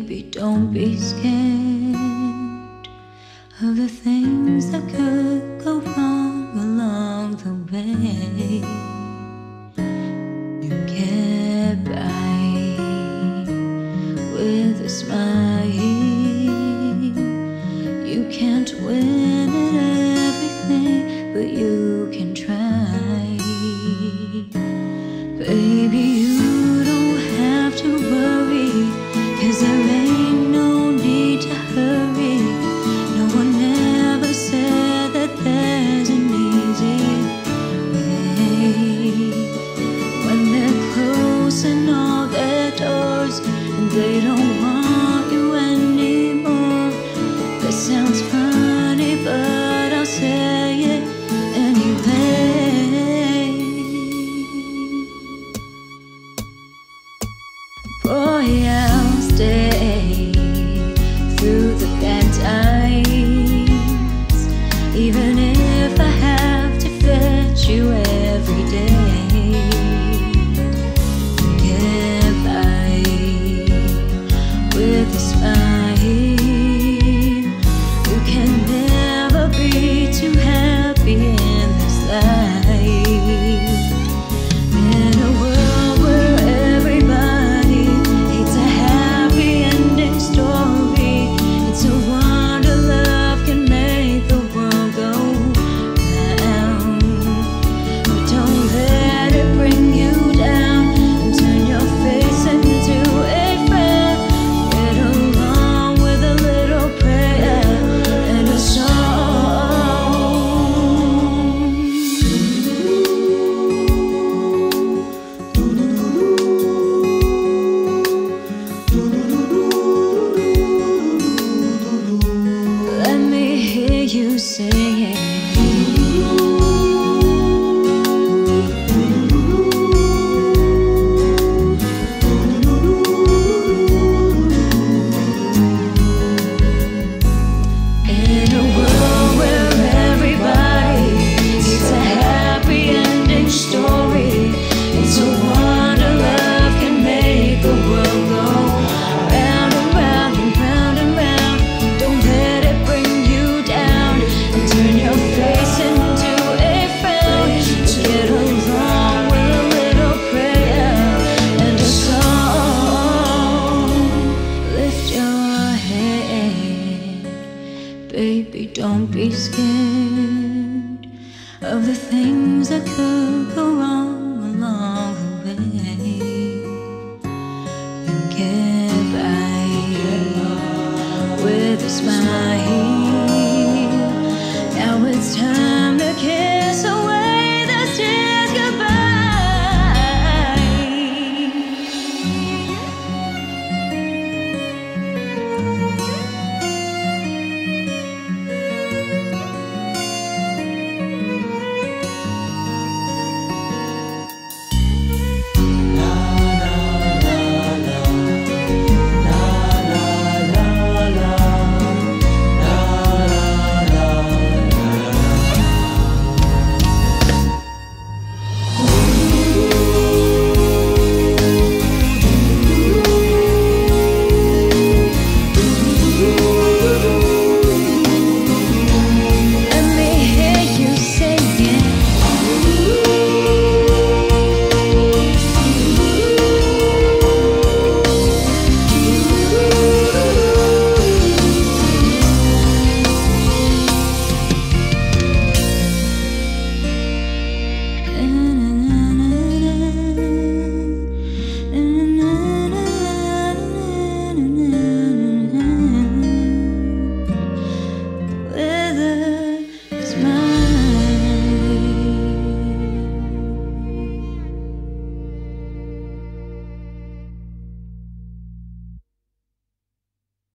baby, don't be scared of the things that could go wrong along the way. You get by with a smile. You can't win at everything, but you can of the things that could go wrong along the way. You get by with a smile.